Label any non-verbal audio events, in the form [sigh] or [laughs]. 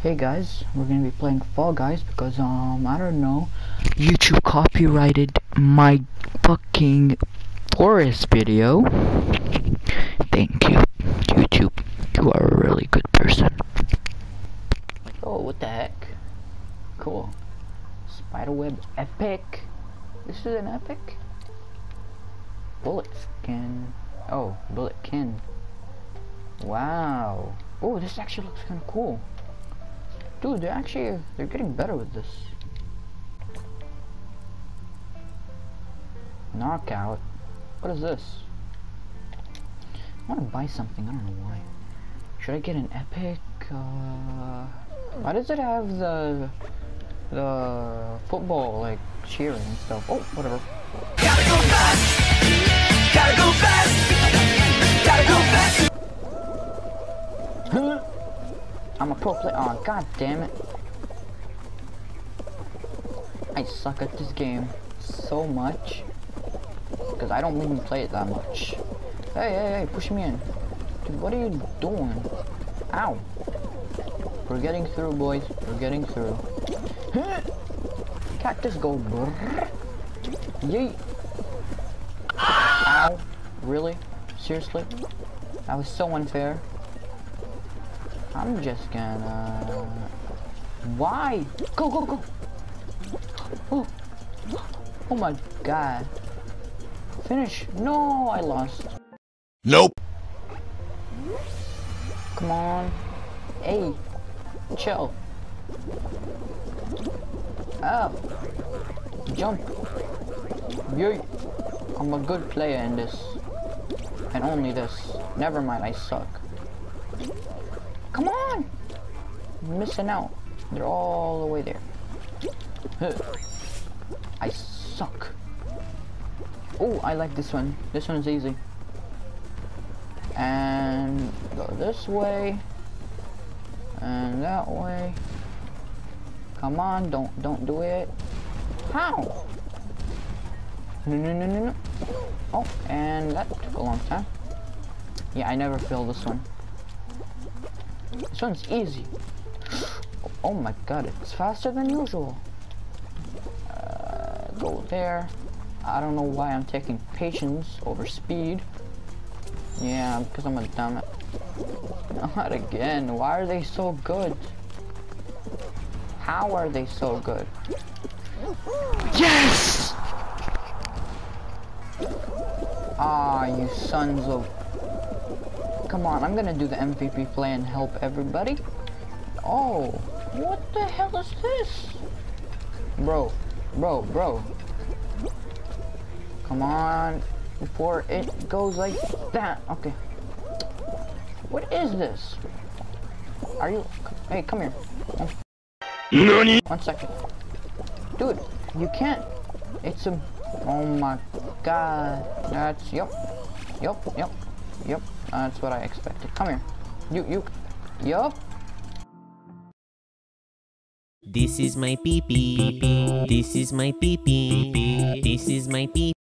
Hey guys, we're gonna be playing Fall Guys because um I don't know, YouTube copyrighted my fucking forest video. Thank you, YouTube. You are a really good person. Oh, what the heck? Cool. Spiderweb epic. This is an epic. Bullet skin. Oh, bullet kin. Wow. Oh, this actually looks kind of cool. Dude, they're actually, they're getting better with this. Knockout? What is this? I want to buy something, I don't know why. Should I get an epic? Uh, why does it have the, the football, like, cheering and stuff? Oh, whatever. Gotta go fast. Gotta go fast. I'm a pro player. Oh, god damn it. I suck at this game so much. Because I don't even play it that much. Hey, hey, hey, push me in. Dude, what are you doing? Ow. We're getting through, boys. We're getting through. [gasps] Cactus go brrr. Yeet. Ow. Really? Seriously? That was so unfair. I'm just gonna... Why? Go, go, go! Oh, oh my god. Finish. No, I lost. Nope. Come on. Hey, chill. Oh. Jump. Yay. I'm a good player in this. And only this. Never mind, I suck. Come on! I'm missing out. They're all the way there. I suck. Oh, I like this one. This one's easy. And go this way. And that way. Come on, don't don't do it. How? No no no no no. Oh, and that took a long time. Yeah, I never fail this one. This one's easy. Oh my god, it's faster than usual. Uh, go there. I don't know why I'm taking patience over speed. Yeah, because I'm a dumb. [laughs] Not again. Why are they so good? How are they so good? Yes! Ah, you sons of Come on, I'm gonna do the MVP play and help everybody. Oh, what the hell is this? Bro, bro, bro. Come on, before it goes like that. Okay. What is this? Are you? Hey, come here. Nani? One second. Dude, you can't. It's a. Oh my god. That's. Yep. Yep. Yep. Yep. That's what I expected. Come here. You, you. Yup. This is my pee pee. This is my pee pee. This is my pee.